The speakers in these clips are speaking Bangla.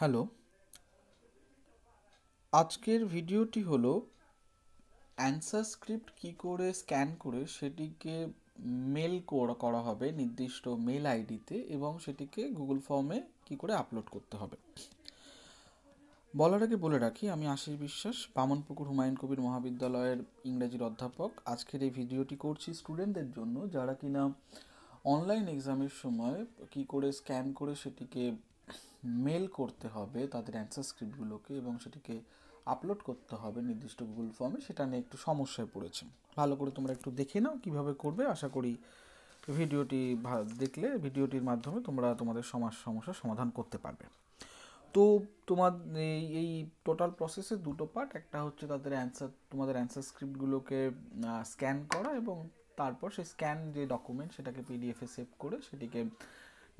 হ্যালো। আজকের ভিডিওটি হলো অ্যান্সার স্ক্রিপ্ট কি করে স্ক্যান করে সেটিকে মেল করা হবে নির্দিষ্ট মেল আইডিতে এবং সেটিকে গুগল ফর্মে কি করে আপলোড করতে হবে। বলার আগে বলে রাখি, আমি আশিস বিশ্বাস, বামনপুকুর হুমায়ুন কবির মহাবিদ্যালয়ের ইংরেজির অধ্যাপক। আজকের এই ভিডিওটি করছি স্টুডেন্টদের জন্য যারা কিনা অনলাইন এক্সামের সময় কি করে স্ক্যান করে সেটিকে মেল করতে হবে তাদের অ্যান্সার স্ক্রিপ্টগুলোকে এবং সেটিকে আপলোড করতে হবে নির্দিষ্ট গুগল ফর্মে সেটা নিয়ে একটু সমস্যায় পড়েছে ভালো করে তোমরা একটু দেখে নাও কীভাবে করবে, আশা করি ভিডিওটি দেখলে ভিডিওটির মাধ্যমে তোমরা তোমাদের সমাজ সমস্যার সমাধান করতে পারবে। তো তোমার এই টোটাল প্রসেসে দুটো পার্ট একটা হচ্ছে তাদের অ্যান্সার তোমাদের অ্যান্সার স্ক্রিপ্টগুলোকে স্ক্যান করা এবং তারপর সেই স্ক্যান যে ডকুমেন্ট সেটাকে পিডিএফে সেভ করে সেটিকে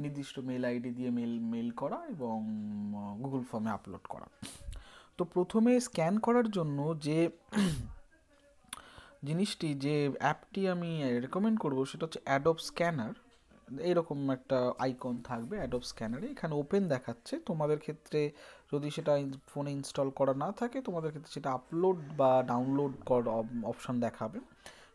নির্দিষ্ট মেল আইডি দিয়ে মেল মেল করা এবং গুগল ফর্মে আপলোড করা। তো প্রথমে স্ক্যান করার জন্য যে জিনিসটি, যে অ্যাপটি আমি রেকমেন্ড করব, সেটা হচ্ছে অ্যাডব স্ক্যানার এইরকম একটা আইকন থাকবে অ্যাডব স্ক্যানারে এখানে ওপেন দেখাচ্ছে। তোমাদের ক্ষেত্রে যদি সেটা ফোনে ইনস্টল করা না থাকে, তোমাদের ক্ষেত্রে সেটা আপলোড বা ডাউনলোড কর অপশান দেখাবে।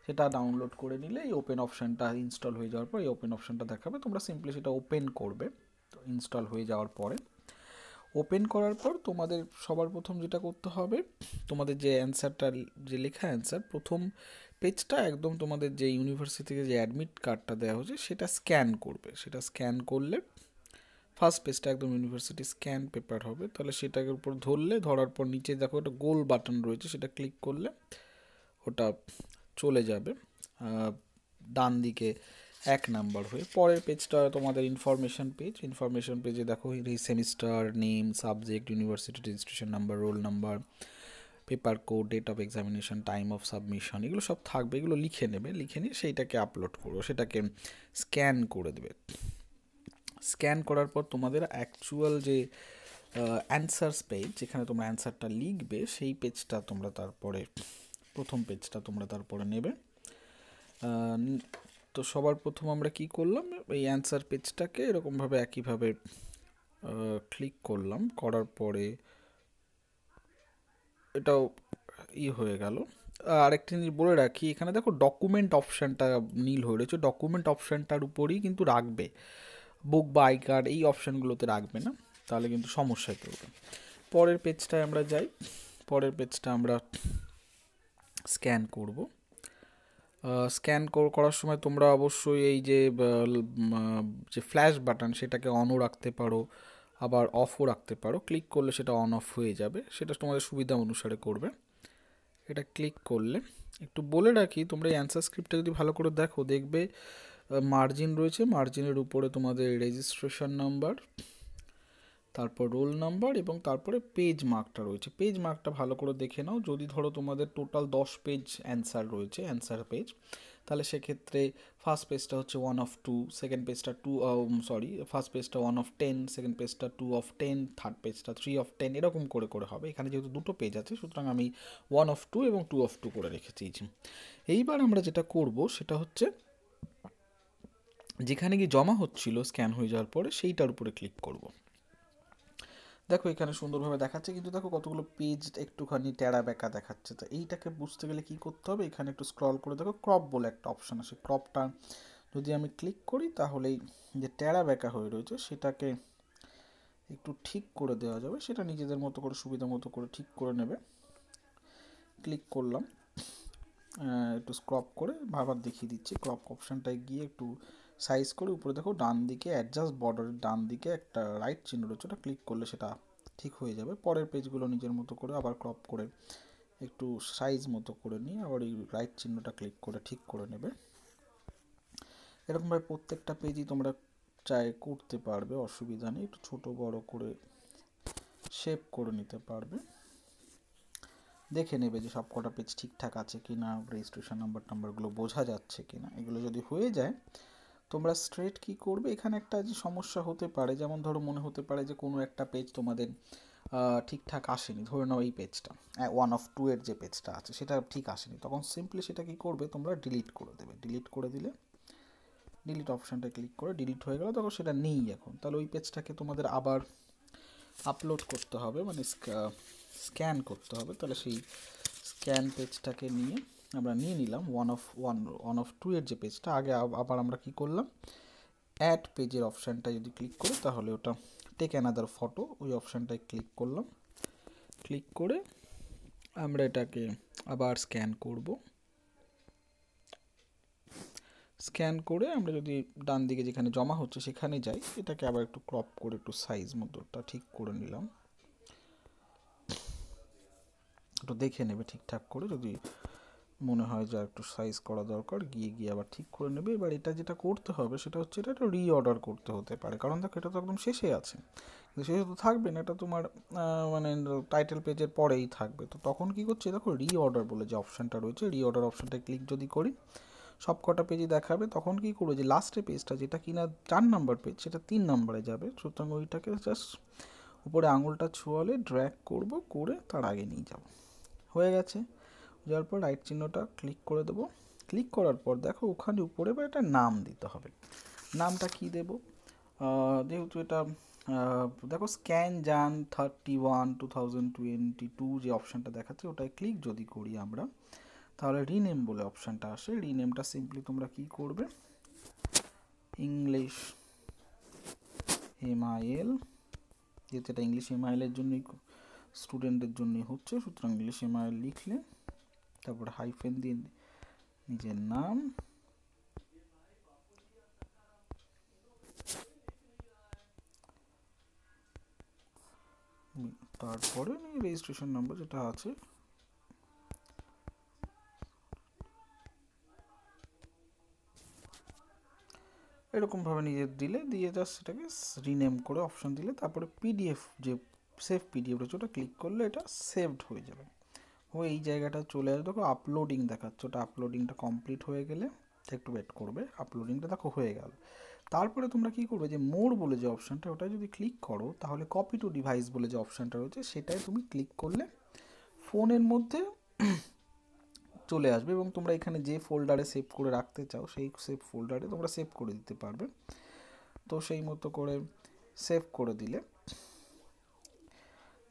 সেটা ডাউনলোড করে নিলে এই ওপেন অপশানটা ইনস্টল হয়ে যাওয়ার পর এই ওপেন অপশানটা দেখাবে। তোমরা সিম্পলি সেটা ওপেন করবে। তো ইনস্টল হয়ে যাওয়ার পরে ওপেন করার পর তোমাদের সবার প্রথম যেটা করতে হবে, তোমাদের যে অ্যান্সারটা যে লেখা অ্যান্সার প্রথম পেজটা একদম তোমাদের যে ইউনিভার্সিটি থেকে যে অ্যাডমিট কার্ডটা দেওয়া হয়েছে, সেটা স্ক্যান করবে। সেটা স্ক্যান করলে ফার্স্ট পেজটা একদম ইউনিভার্সিটি স্ক্যান পেপার হবে। তাহলে সেটাকে উপর ধরলে, ধরার পর নিচে দেখো একটা গোল বাটন রয়েছে, সেটা ক্লিক করলে ওটা চলে যাবে। ডান দিকে এক নাম্বার হয়ে পরের পেজটা তোমাদের ইনফরমেশন পেজ ইনফরমেশন পেজে দেখো semester name subject university registration number roll number paper code date of examination time of submission এগুলো সব থাকবে। এগুলো লিখে নেবে, লিখে নিয়ে সেইটাকে আপলোড করো, সেটাকে স্ক্যান করে দেবে। স্ক্যান করার পর তোমাদের অ্যাকচুয়াল যে অ্যান্সার্স পেজ যেখানে তোমরা অ্যান্সারটা লিখবে, সেই পেজটা তোমরা তারপরে প্রথম পেজটা তোমরা তারপরে নেবে। তো সবার প্রথম আমরা কি করলাম? এই অ্যান্সার পেজটাকে এরকমভাবে একইভাবে ক্লিক করলাম। করার পরে এটাও ই হয়ে গেল। আরেকটি জিনিস বলে রাখি, এখানে দেখো ডকুমেন্ট অপশানটা নীল হয়ে রয়েছে। ডকুমেন্ট অপশানটার উপরেই কিন্তু রাখবে। বুক বা আই কার্ড এই অপশানগুলোতে রাখবে না, তাহলে কিন্তু সমস্যায় পড়বে। পরের পেজটায় আমরা যাই। পরের পেজটা আমরা স্ক্যান করব। স্ক্যান করার সময় তোমরা অবশ্যই এই যে যে ফ্ল্যাশ বাটন সেটাকে অনও রাখতে পারো, আবার অফও রাখতে পারো। ক্লিক করলে সেটা অন অফ হয়ে যাবে। সেটা তোমাদের সুবিধা অনুসারে করবে। এটা ক্লিক করলে একটু বলে রাখি, তোমরা এই অ্যান্সার স্ক্রিপ্টটা যদি ভালো করে দেখো, দেখবে মার্জিন রয়েছে। মার্জিনের উপরে তোমাদের রেজিস্ট্রেশন নাম্বার তারপর রোল নাম্বার এবং তারপরে পেজ মার্কটা রয়েছে। পেজ মার্কটা ভালো করে দেখে নাও। যদি ধরো তোমাদের টোটাল দশ পেজ অ্যান্সার রয়েছে, অ্যান্সার পেজ, তাহলে সেক্ষেত্রে ফার্স্ট পেজটা হচ্ছে ওয়ান অফ টু সেকেন্ড পেজটা টু সরি ফার্স্ট পেজটা ওয়ান অফ টেন সেকেন্ড পেজটা টু অফ টেন থার্ড পেজটা থ্রি অফ টেন এরকম করে করে হবে। এখানে যেহেতু দুটো পেজ আছে, সুতরাং আমি ওয়ান অফ টু এবং টু অফ টু করে রেখেছি এইবার আমরা যেটা করব, সেটা হচ্ছে যেখানে গিয়ে জমা হচ্ছিল স্ক্যান হয়ে যাওয়ার পরে সেইটার উপরে ক্লিক করব। দেখো, এখানে সুন্দরভাবে দেখাচ্ছে, কিন্তু দেখো কতগুলো পেজ একটুখানি টেরা বেঁকা দেখাচ্ছে। তো এইটাকে বুঝতে গেলে কি করতে হবে? এখানে একটু স্ক্রল করে দেখো ক্রপ বলে একটা অপশান আছে। ক্রপটা যদি আমি ক্লিক করি, তাহলেই যে টেরা বেঁকা হয়ে রয়েছে, সেটাকে একটু ঠিক করে দেওয়া যাবে। সেটা নিজেদের মতো করে, সুবিধা মতো করে ঠিক করে নেবে। ক্লিক করলাম। একটু স্ক্রপ করে বারবার দেখিয়ে দিচ্ছি। ক্রপ অপশানটায় গিয়ে একটু সাইজ করে উপরে দেখো ডান দিকে অ্যাডজাস্ট বর্ডারের ডান দিকে একটা রাইট চিহ্ন রয়েছে, ওটা ক্লিক করলে সেটা ঠিক হয়ে যাবে। পরের পেজগুলো নিজের মতো করে আবার ক্রপ করে একটু সাইজ মতো করে নিয়ে আবার এই রাইট চিহ্নটা ক্লিক করে ঠিক করে নেবে। এরকমভাবে প্রত্যেকটা পেজই তোমরা চাই করতে পারবে, অসুবিধা নেই। একটু ছোটো বড় করে শেপ করে নিতে পারবে। দেখে নেবে যে সব কটা পেজ ঠিকঠাক আছে কি না রেজিস্ট্রেশন নাম্বার টাম্বারগুলো বোঝা যাচ্ছে কি না এগুলো যদি হয়ে যায়, তোমরা স্ট্রেট কি করবে? এখানে একটা যে সমস্যা হতে পারে, যেমন ধরো মনে হতে পারে যে কোনো একটা পেজ তোমাদের ঠিকঠাক আসেনি। ধরে নাও এই পেজটা ওয়ান অফ টু এর যে পেজটা আছে, সেটা ঠিক আসেনি। তখন সিম্পলি সেটা কি করবে? তোমরা ডিলিট করে দেবে। ডিলিট করে দিলে ডিলিট অপশানটা ক্লিক করে ডিলিট হয়ে গেল, তখন সেটা নেই এখন। তাহলে ওই পেজটাকে তোমাদের আবার আপলোড করতে হবে মানে স্ক্যান করতে হবে। তাহলে সেই স্ক্যান পেজটাকে নিয়ে আমরা নিয়ে নিলাম one of one one of two এর যে পেজটা। আগে আবার আমরা কি করলাম? অ্যাড পেজের অপশানটা যদি ক্লিক করি, তাহলে ওটা টেক অ্যানাদার ফটো ওই অপশানটায় ক্লিক করলাম। ক্লিক করে আমরা এটাকে আবার স্ক্যান করব। স্ক্যান করে আমরা যদি ডান দিকে যেখানে জমা হচ্ছে সেখানে যাই, এটাকে আবার একটু ক্রপ করে একটু সাইজ মতোটা ঠিক করে নিলাম। একটু দেখে নেবে ঠিকঠাক করে, যদি মনে হয় যে একটু সাইজ করা দরকার, গিয়ে গিয়ে আবার ঠিক করে নেবে। এবার এটা যেটা করতে হবে সেটা হচ্ছে এটা একটু রিঅর্ডার করতে হতে পারে। কারণ দেখো, এটা তো একদম শেষে আছে। কিন্তু শেষে তো থাকবে না, এটা তোমার মানে টাইটেল পেজের পরেই থাকবে। তো তখন কি করছে, দেখো রিঅর্ডার বলে যে অপশানটা রয়েছে রিঅর্ডার অপশানটা ক্লিক যদি করি সব কটা পেজই দেখাবে, তখন কি করবে যে লাস্টে পেজটা যেটা কিনা চার নাম্বার পেজ সেটা তিন নাম্বারে যাবে। সুতরাং ওইটাকে জাস্ট উপরে আঙুলটা ছোঁয়ালে ড্র্যাক করব, করে তার আগে নিয়ে যাব। হয়ে গেছে। যাওয়ার পর রাইট চিহ্নটা ক্লিক করে দেবো। ক্লিক করার পর দেখো ওখানে উপরে বা একটা নাম দিতে হবে। নামটা কি দেব? যেহেতু এটা দেখো স্ক্যান যান thirty one two thousand twenty two যে অপশানটা দেখাচ্ছে, ওটায় ক্লিক যদি করি আমরা, তাহলে রিনেম বলে অপশানটা আসে। রিনেমটা সিম্পলি তোমরা কি করবে? ইংলিশ এমআইএল যেহেতু এটা ইংলিশ এমআইএলের জন্যই স্টুডেন্টের জন্যই হচ্ছে। সুতরাং ইংলিশ এমআইএল লিখলে, তারপর হাইফেন দিয়ে নিজের নাম, তারপরে রেজিস্ট্রেশন নাম্বার যেটা আছে, এরকমভাবে নিজের দিলে দিয়ে জাস্ট সেটাকে রিনেম করে অপশান দিলে, তারপরে পিডিএফ যে সেভ পিডিএফ রয়েছে ওটা ক্লিক করলে এটা সেভড হয়ে যাবে। ও এই জায়গাটা চলে আসবে, দেখো আপলোডিং দেখাচ্ছে। ওটা আপলোডিংটা কমপ্লিট হয়ে গেলে একটু ওয়েট করবে আপলোডিংটা দেখো হয়ে গেল। তারপরে তোমরা কি করবে যে মোর বলে যে অপশানটা ওটা যদি ক্লিক করো, তাহলে কপি টু ডিভাইস বলে যে অপশানটা রয়েছে সেটাই তুমি ক্লিক করলে ফোনের মধ্যে চলে আসবে এবং তোমরা এখানে যে ফোল্ডারে সেভ করে রাখতে চাও, সেই সেভ ফোল্ডারে তোমরা সেভ করে দিতে পারবে। তো সেই মতো করে সেভ করে দিলে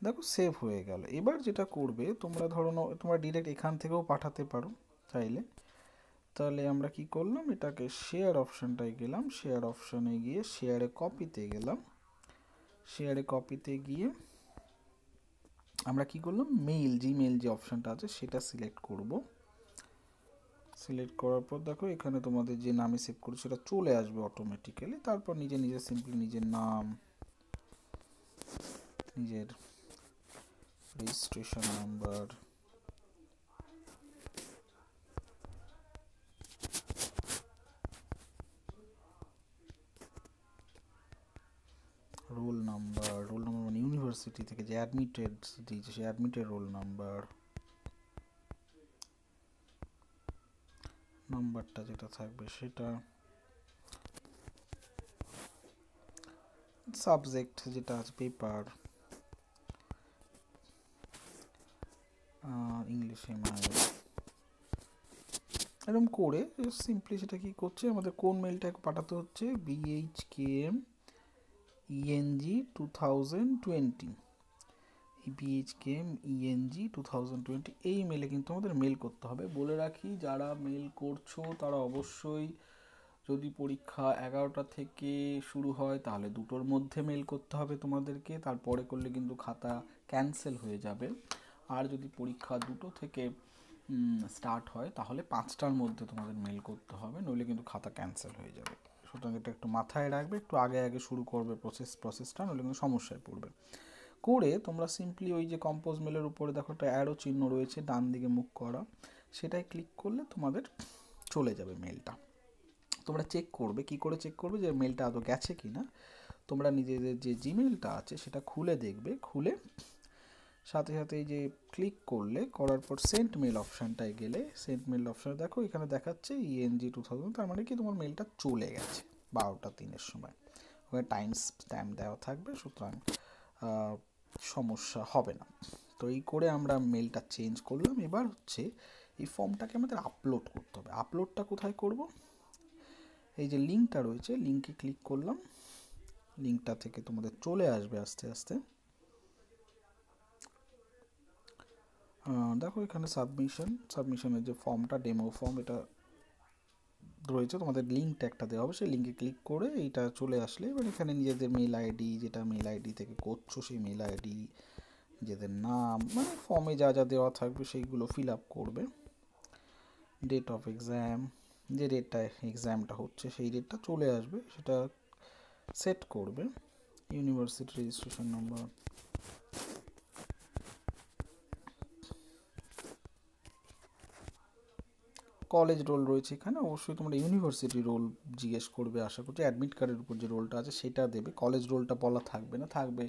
দেখো সেভ হয়ে গেল। এবার যেটা করবে, তোমরা ধরো তোমরা ডিরেক্ট এখান থেকেও পাঠাতে পারো চাইলে। তাহলে আমরা কি করলাম, এটাকে শেয়ার অপশানটায় গেলাম। শেয়ার অপশানে গিয়ে শেয়ারে কপিতে গেলাম। শেয়ারে কপিতে গিয়ে আমরা কি করলাম মেইল জিমেইল যে অপশানটা আছে, সেটা সিলেক্ট করব। সিলেক্ট করার পর দেখো, এখানে তোমাদের যে নামে সেভ করো, সেটা চলে আসবে অটোমেটিক্যালি তারপর নিজে নিজে সিম্পলি নিজের নাম, নিজের registration number. Roll number roll number মানে ইউনিভার্সিটি থেকে যে অ্যাডমিটেড দিয়েছে সে অ্যাডমিটেড রোল নাম্বার নাম্বারটা যেটা থাকবে সেটা সাবজেক্ট যেটা আছে পেপার ইংলিশে মানে এরকম করে সিম্পলি সেটা কি করছে? আমাদের কোন মেলটা পাঠাতে হচ্ছে? BH K M ENG two thousand twenty BH K M ENG two thousand twenty এই মেলে কিন্তু আমাদের মেল করতে হবে। বলে রাখি, যারা মেল করছ, তারা অবশ্যই যদি পরীক্ষা এগারোটা থেকে শুরু হয়, তাহলে দুটোর মধ্যে মেল করতে হবে তোমাদেরকে। তারপরে করলে কিন্তু খাতা ক্যান্সেল হয়ে যাবে। আর যদি পরীক্ষা দুটো থেকে স্টার্ট হয়, তাহলে পাঁচটার মধ্যে তোমাদের মেল করতে হবে, নইলে কিন্তু খাতা ক্যান্সেল হয়ে যাবে। সুতরাং এটা একটু মাথায় রাখবে, একটু আগে আগে শুরু করবে প্রসেস প্রসেসটা নইলে কিন্তু সমস্যায় পড়বে। করে তোমরা সিম্পলি ওই যে কম্পোজ মেলের উপরে দেখো একটা অ্যারো চিহ্ন রয়েছে, ডান দিকে মুখ করা সেটাই ক্লিক করলে তোমাদের চলে যাবে মেলটা তোমরা চেক করবে, কি করে চেক করবে যে মেলটা আদৌ গেছে কি না তোমরা নিজেদের যে জিমেলটা আছে, সেটা খুলে দেখবে, খুলে সাথে সাথে এই যে ক্লিক করলে, করার পর সেন্ট মেল অপশানটায় গেলে সেন্ট মেল অপশানে দেখো এখানে দেখাচ্ছে ইএনজি টু থাউজেন্ড তার মানে কি তোমার মেলটা চলে গেছে বারোটা তিনের সময়। ওখানে টাইম স্ট্যাম্প দেওয়া থাকবে, সুতরাং সমস্যা হবে না। তো এই করে আমরা মেলটা চেঞ্জ করলাম। এবার হচ্ছে এই ফর্মটাকে আমাদের আপলোড করতে হবে। আপলোডটা কোথায় করব? এই যে লিঙ্কটা রয়েছে লিঙ্কে ক্লিক করলাম। লিঙ্কটা থেকে তোমাদের চলে আসবে আস্তে আস্তে। দেখো এখানে সাবমিশন সাবমিশনের যে ফর্মটা ডেমো ফর্ম এটা রয়েছে। তোমাদের লিঙ্ক একটা দেওয়া হবে। সেই লিঙ্কে ক্লিক করে এইটা চলে আসলে এবার এখানে নিজেদের মেল আইডি যেটা মেল আইডি থেকে করছ, সেই মেল আইডি নিজেদের নাম মানে ফর্মে যা যা দেওয়া থাকবে সেইগুলো ফিল আপ করবে। ডেট অফ এক্সাম যে ডেটটা এক্সামটা হচ্ছে, সেই ডেটটা চলে আসবে। সেটা সেট করবে। University registration number college roll রয়েছে এখানে, অবশ্যই তোমরা ইউনিভার্সিটি রোল জিজ্ঞেস করবে, আশা করছি অ্যাডমিট কার্ডের উপর যে রোলটা আছে সেটা দেবে। কলেজ রোলটা বলা থাকবে না, থাকবে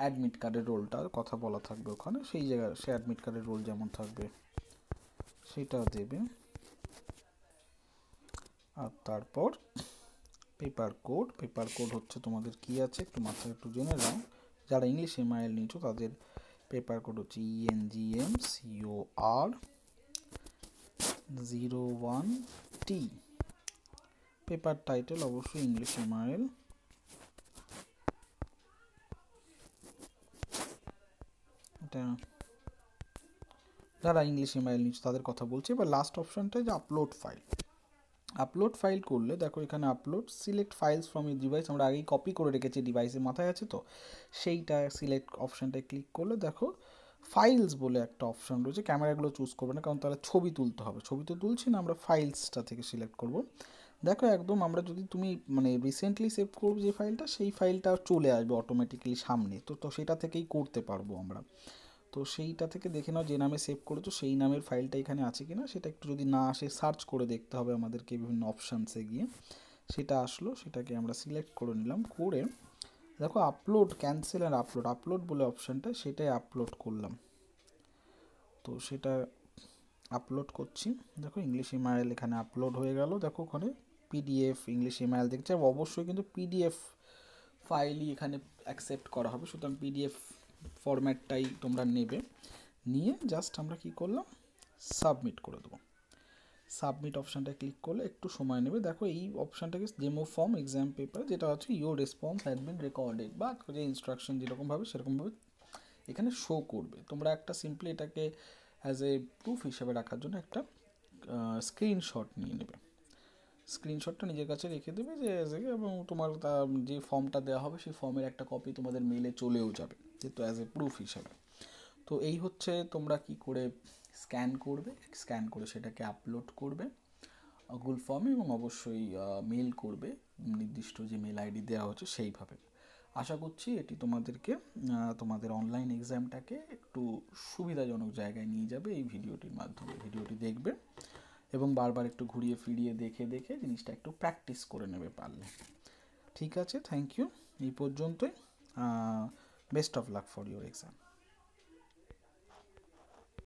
অ্যাডমিট কার্ডের রোলটার কথা বলা থাকবে ওখানে। সেই জায়গায় সে অ্যাডমিট কার্ডের রোল যেমন থাকবে, সেটা দেবে। আর তারপর পেপার কোড পেপার কোড হচ্ছে তোমাদের কি আছে? একটু মাথায় একটু জেনে নাও। যারা ইংলিশ এমআইএল নিয়েছো, তাদের পেপার কোড হচ্ছে ENGM CO R zero one T paper title অবশ্যই ইংলিশ এমআইএল এটা যারা ইংলিশ ইমেল নিচ্ছে তাদের কথা বলছি। এবার লাস্ট অপশনটা যে আপলোড ফাইল আপলোড ফাইল করলে দেখো এখানে upload select files from your device আমরা আগেই কপি করে রেখেছি ডিভাইসের মাথায় আছে তো? সেইটা সিলেক্ট অপশানটায় ক্লিক করলে দেখো ফাইলস বলে একটা অপশান রয়েছে। ক্যামেরাগুলো চুজ করবে না, কারণ তাহলে ছবি তুলতে হবে। ছবি তো তুলছি না, আমরা ফাইলসটা থেকে সিলেক্ট করব। দেখো একদম আমরা যদি তুমি মানে রিসেন্টলি সেভ করব যে ফাইলটা সেই ফাইলটা চলে আসবে অটোমেটিক্যালি সামনে। তো তো সেটা থেকেই করতে পারব আমরা। তো সেইটা থেকে দেখে নাও যে নামে সেভ করেছ, সেই নামের ফাইলটা এখানে আছে কি না সেটা একটু যদি না আসে সার্চ করে দেখতে হবে আমাদেরকে বিভিন্ন অপশানসে গিয়ে। সেটা আসলো, সেটাকে আমরা সিলেক্ট করে নিলাম, করে দেখো আপলোড ক্যান্সেল আর আপলোড আপলোড বলে অপশানটা সেটাই আপলোড করলাম। তো সেটা আপলোড করছি। দেখো ইংলিশ ইমেল এখানে আপলোড হয়ে গেল। দেখো ওখানে পিডিএফ ইংলিশ ইমেল দেখছে। অবশ্যই কিন্তু পিডিএফ ফাইলই এখানে অ্যাকসেপ্ট করা হবে। সুতরাং পিডিএফ ফরম্যাটটাই তোমরা নেবে। নিয়ে জাস্ট আমরা কি করলাম? সাবমিট করে দেবো। সাবমিট অপশানটা ক্লিক করলে একটু সময় নেবে। দেখো এই অপশানটাকে ডেমো ফর্ম এক্সাম পেপার যেটা হচ্ছে your response had been recorded বা যে ইনস্ট্রাকশন যেরকমভাবে সেরকমভাবে এখানে শো করবে। তোমরা একটা সিম্পলি এটাকে অ্যাজ এ প্রুফ হিসাবে রাখার জন্য একটা স্ক্রিনশট নিয়ে নেবে। স্ক্রিনশটটা নিজের কাছে রেখে দেবে যে এবং তোমার যে ফর্মটা দেওয়া হবে সেই ফর্মের একটা কপি তোমাদের মেলে চলেও যাবে, যেহেতু অ্যাজ এ প্রুফ হিসাবে। তো এই হচ্ছে তোমরা কি করে স্ক্যান করবে, স্ক্যান করে সেটাকে আপলোড করবে, গুগল ফর্মে এবং অবশ্যই মেল করবে, নির্দিষ্ট যে মেল আইডি দেওয়া হচ্ছে সেইভাবে। আশা করছি এটি তোমাদেরকে তোমাদের অনলাইন এক্সামটাকে একটু সুবিধাজনক জায়গায় নিয়ে যাবে এই ভিডিওটির মাধ্যমে। ভিডিওটি দেখবে এবং বারবার একটু ঘুরিয়ে ফিরিয়ে দেখে দেখে জিনিসটা একটু প্র্যাকটিস করে নেবে পারলে। ঠিক আছে থ্যাংক ইউ এই পর্যন্তই best of luck for your exam